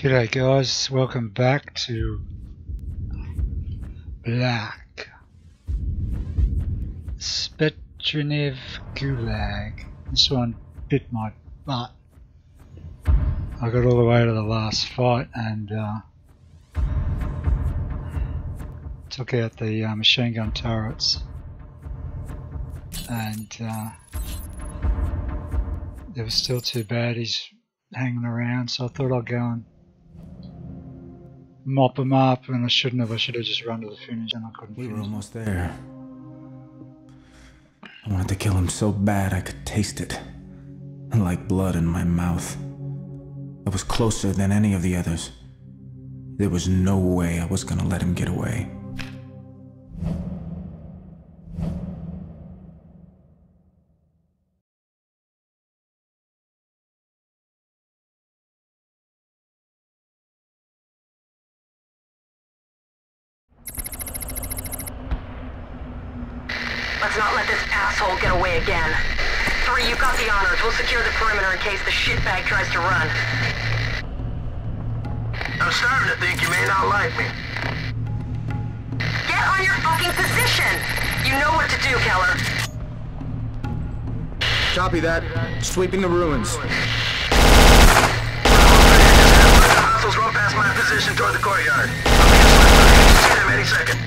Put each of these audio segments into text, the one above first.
G'day guys, welcome back to Black Spetriniv Gulag. This one bit my butt. I got all the way to the last fight and uh, took out the uh, machine gun turrets and uh, there was still two baddies hanging around so I thought I'd go and mop them up and I shouldn't have. I should have just run to the finish and I couldn't We were almost there. I wanted to kill him so bad I could taste it. and Like blood in my mouth. I was closer than any of the others. There was no way I was gonna let him get away. Copy that. Sweeping the ruins. Hostiles run past my position toward the courtyard. I'll be See them any second.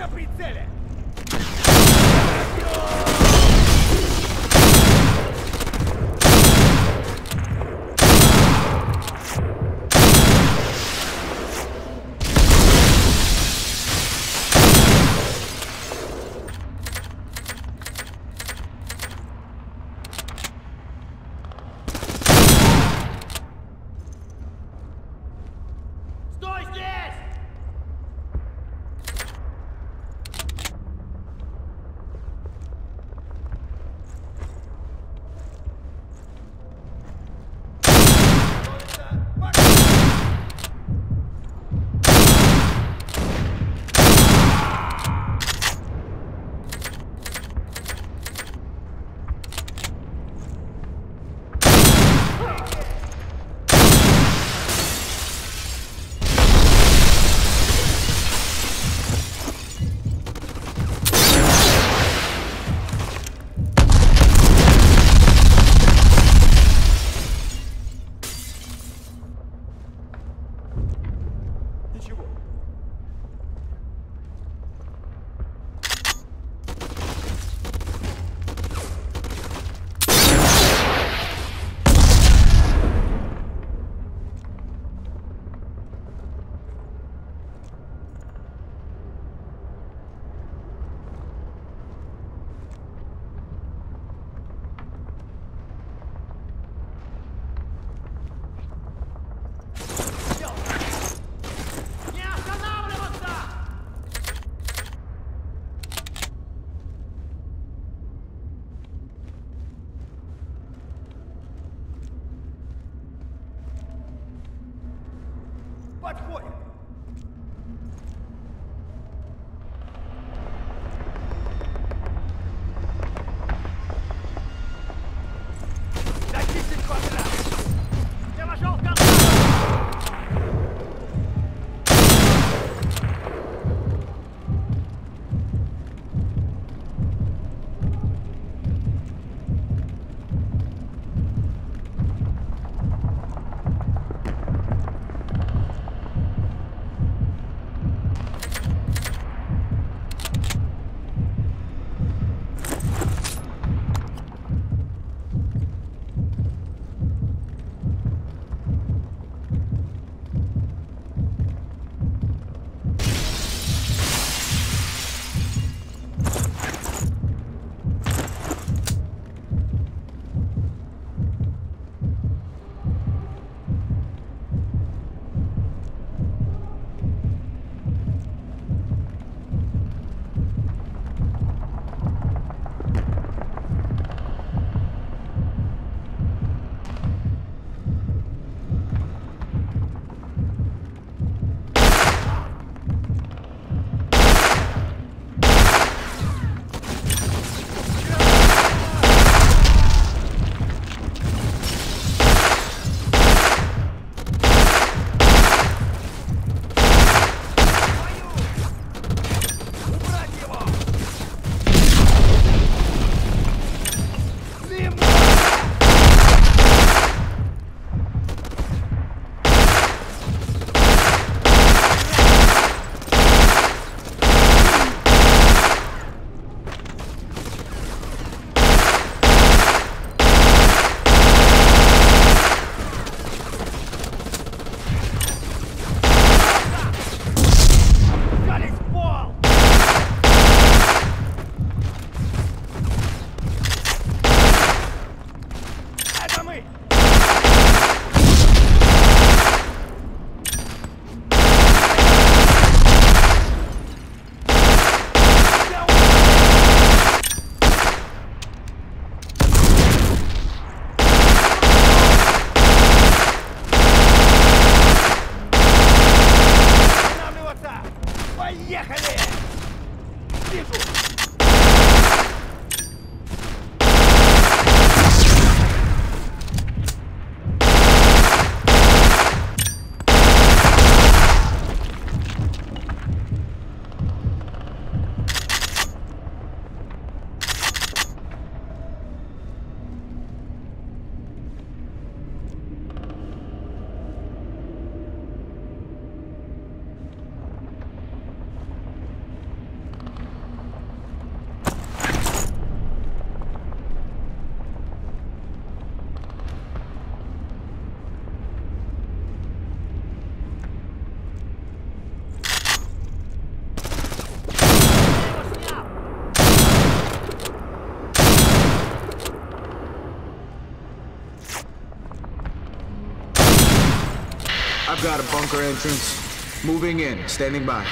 На прицеле! I've got a bunker entrance. Moving in, standing by.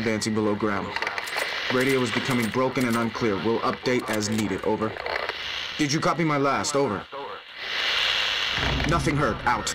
We're dancing below ground. Radio is becoming broken and unclear. We'll update as needed. Over. Did you copy my last? Over. Nothing heard. Out.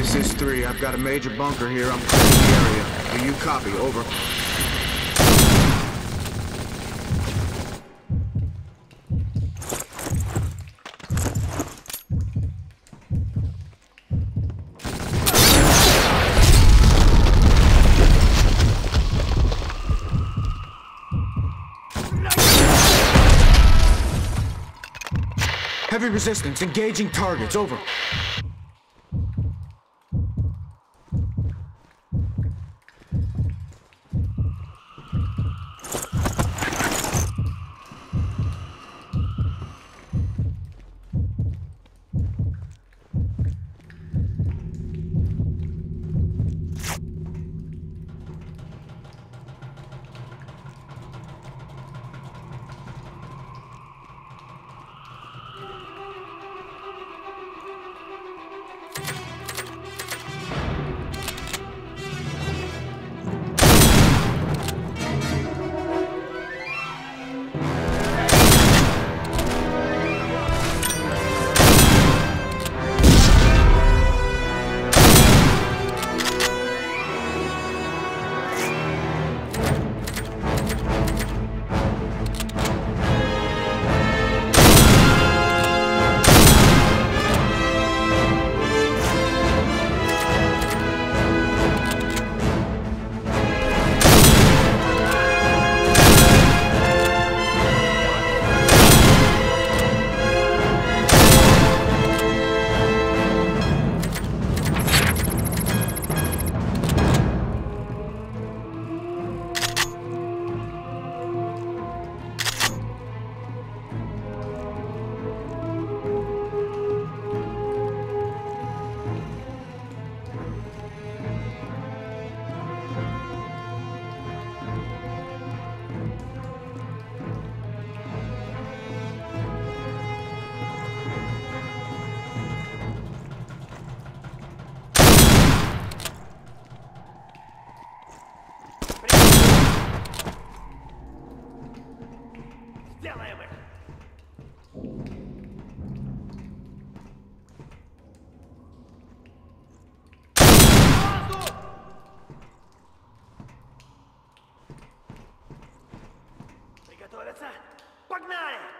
This is 3. I've got a major bunker here. I'm clearing the area. Do you copy? Over. Heavy resistance. Engaging targets. Over. Приготовиться! Погнали!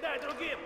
Передай другим!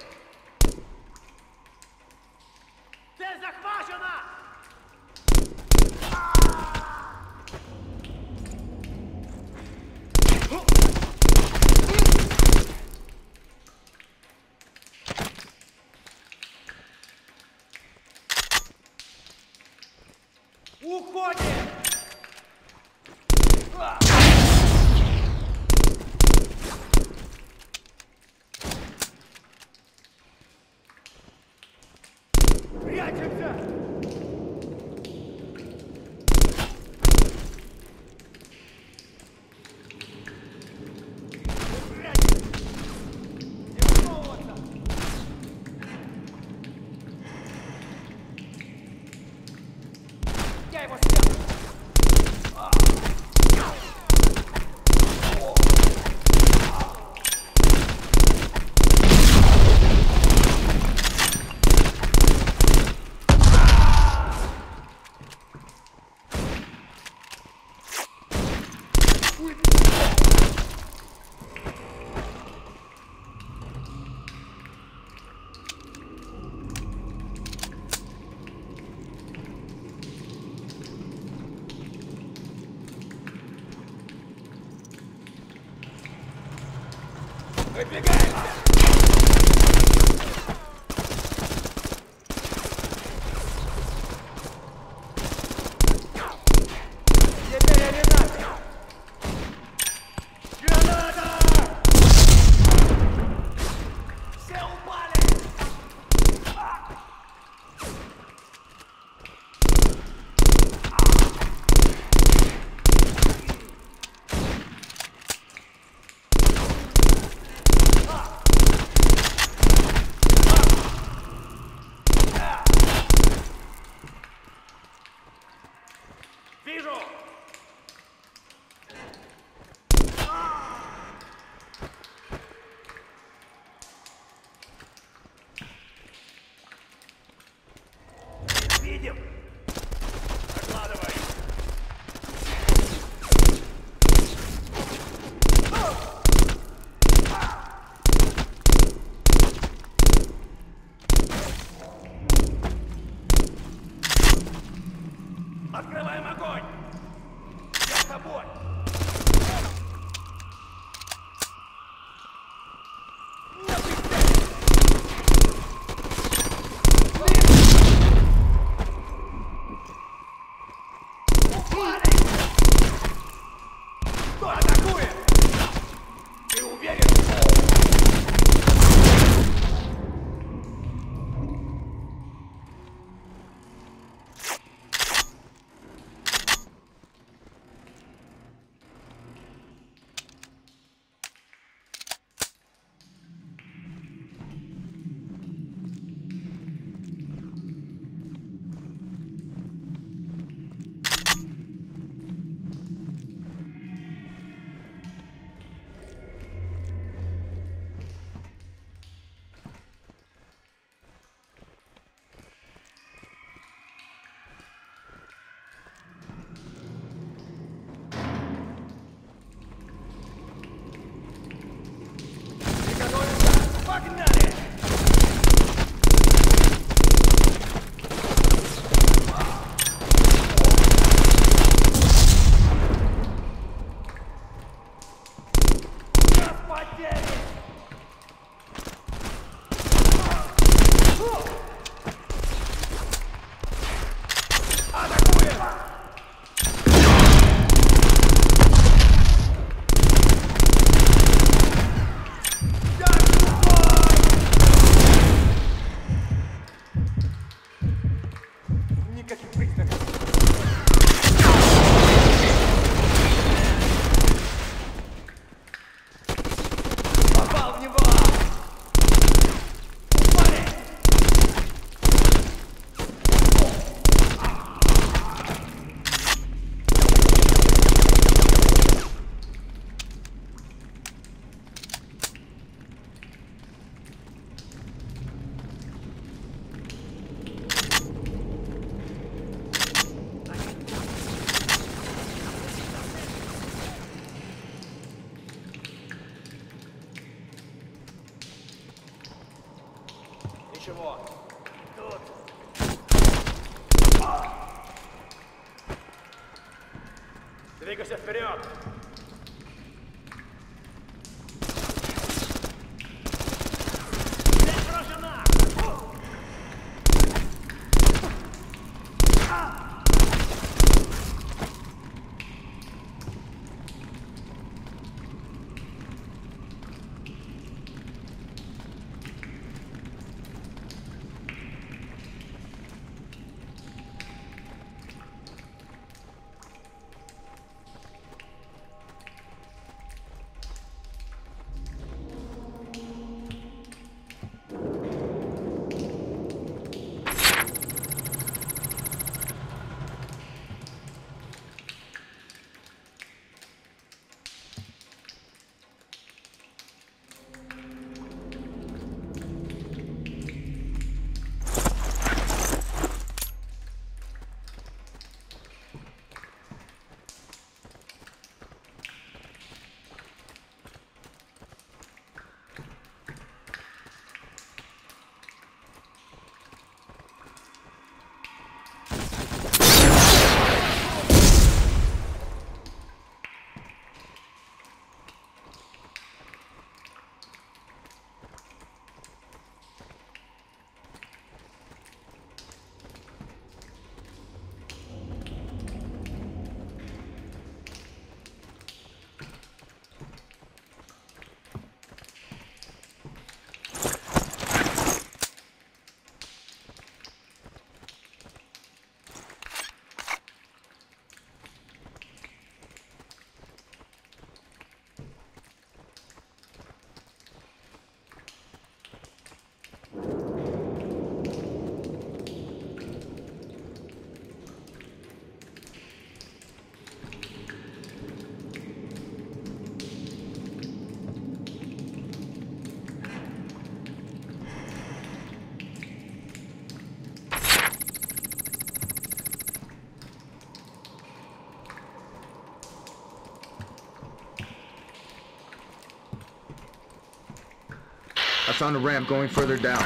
Found a ramp going further down.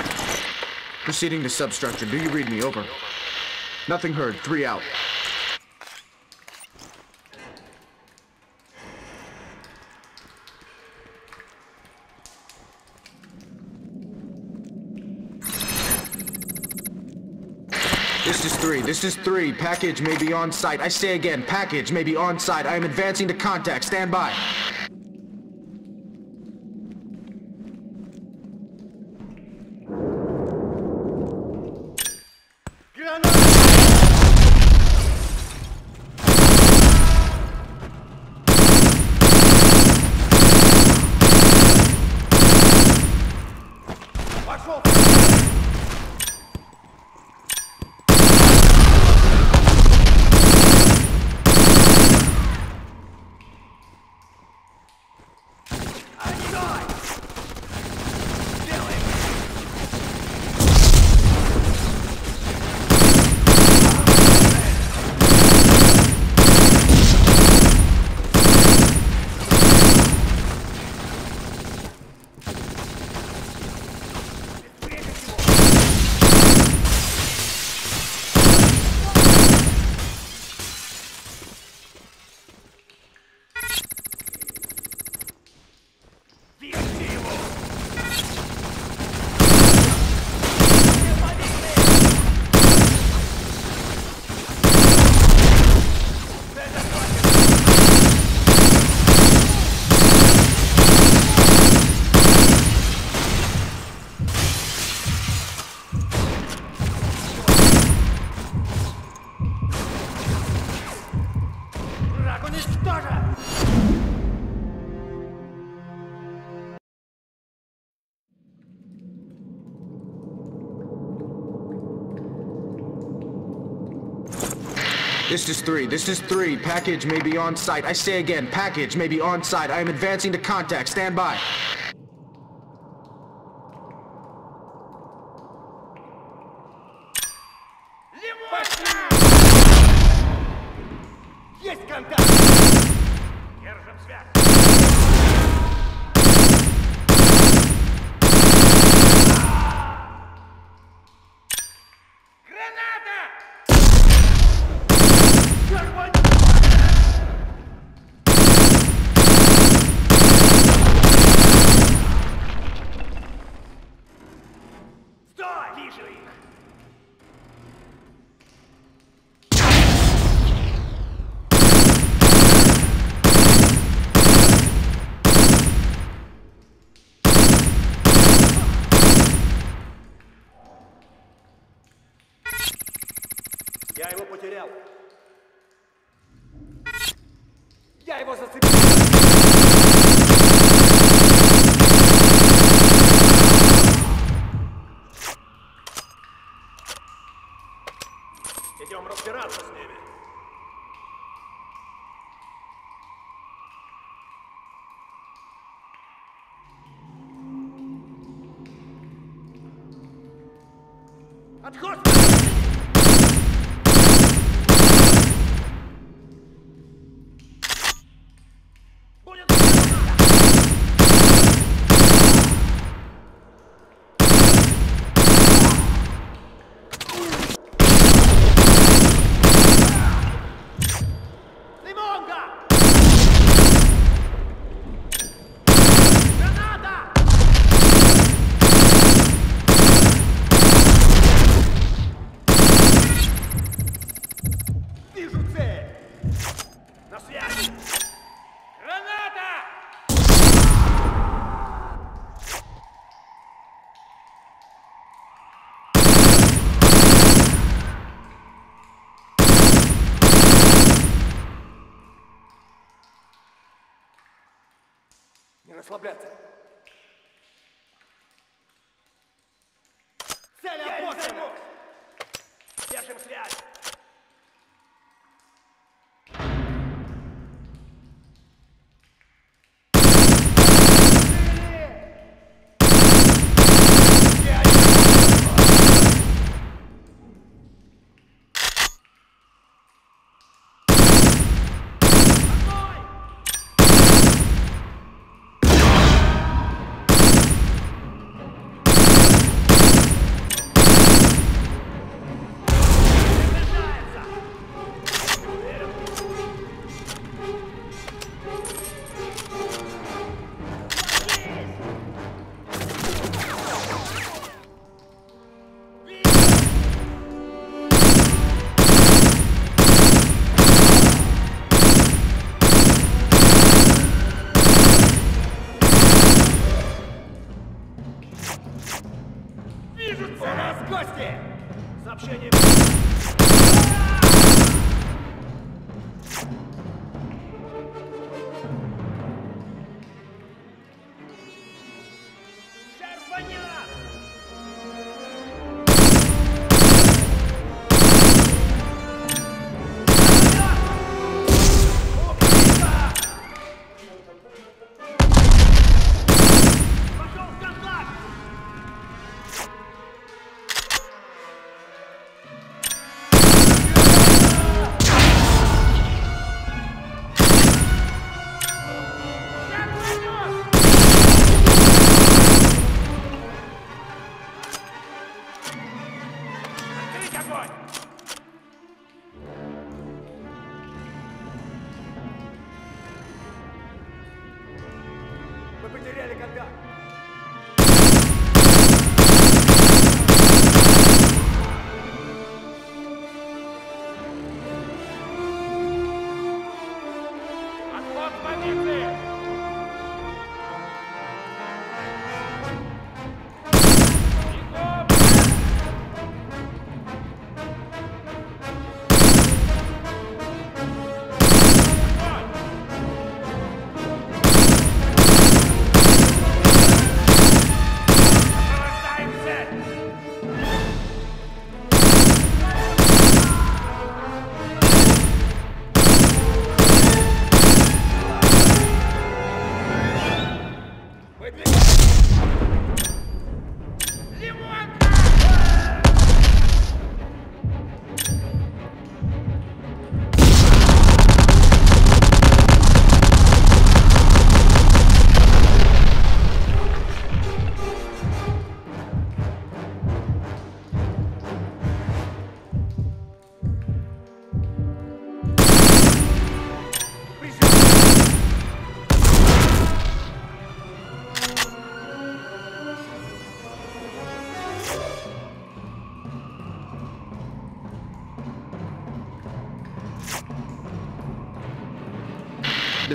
Proceeding to substructure. Do you read me? Over. Nothing heard. Three out. This is three. This is three. Package may be on site. I say again, package may be on site. I am advancing to contact. Stand by. This is three. This is three. Package may be on site. I say again, package may be on site. I am advancing to contact. Stand by. Hat kurz!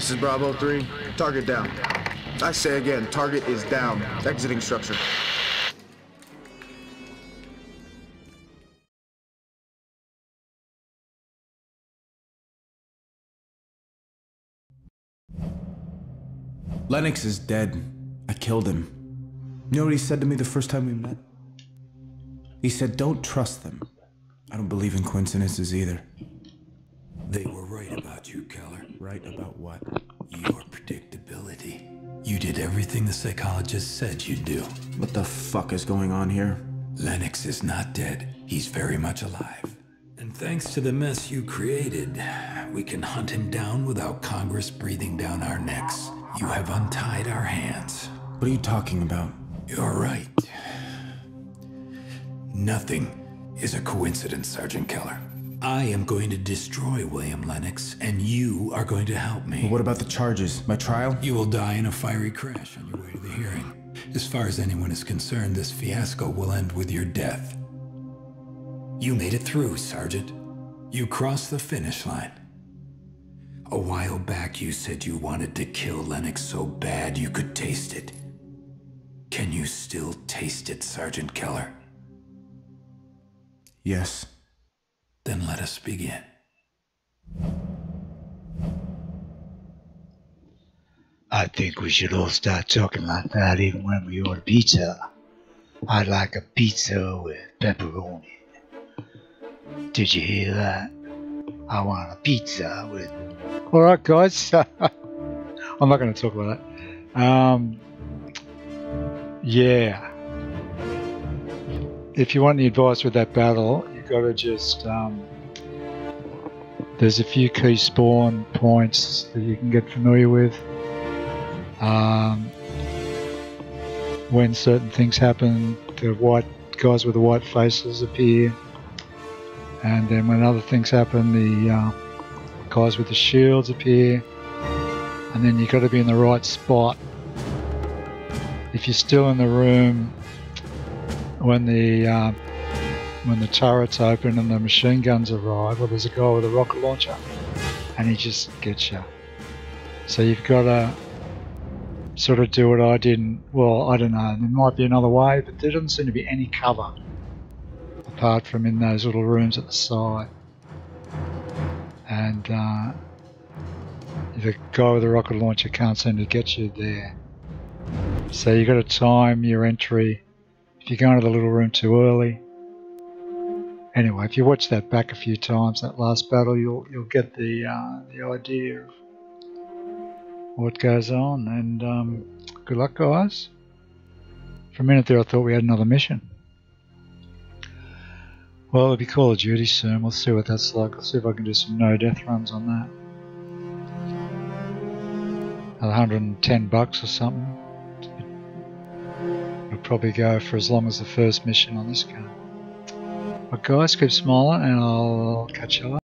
This is Bravo 3. Target down. I say again, target is down. Exiting structure. Lennox is dead. I killed him. You know what he said to me the first time we met? He said, Don't trust them. I don't believe in coincidences either. They were right about you, Kellar. Right about what? Your predictability. You did everything the psychologist said you'd do. What the fuck is going on here? Lennox is not dead. He's very much alive. And thanks to the mess you created, we can hunt him down without Congress breathing down our necks. You have untied our hands. What are you talking about? You're right. Nothing is a coincidence, Sergeant Kellar. I am going to destroy William Lennox, and you are going to help me. What about the charges? My trial? You will die in a fiery crash on your way to the hearing. As far as anyone is concerned, this fiasco will end with your death. You made it through, Sergeant. You crossed the finish line. A while back, you said you wanted to kill Lennox so bad you could taste it. Can you still taste it, Sergeant Kellar? Yes. Then let us begin. I think we should all start talking like that even when we order pizza. I'd like a pizza with pepperoni. Did you hear that? I want a pizza with. Alright, guys. I'm not going to talk about that. Um, yeah. If you want the advice with that battle, you got to just. Um, there's a few key spawn points that you can get familiar with. Um, when certain things happen, the white guys with the white faces appear, and then when other things happen, the uh, guys with the shields appear, and then you've got to be in the right spot. If you're still in the room when the uh, when the turrets open and the machine guns arrive, well, there's a guy with a rocket launcher, and he just gets you. So you've got to sort of do what I did. and- Well, I don't know. There might be another way, but there doesn't seem to be any cover apart from in those little rooms at the side. And uh, the guy with the rocket launcher can't seem to get you there. So you've got to time your entry. If you go into the little room too early. Anyway, if you watch that back a few times, that last battle, you'll you'll get the uh, the idea of what goes on. And um, good luck, guys. For a minute there, I thought we had another mission. Well, it'll be Call of Duty soon. We'll see what that's like. I'll see if I can do some no death runs on that. 110 bucks or something. It'll probably go for as long as the first mission on this game. But guys, keep smiling and I'll catch you later.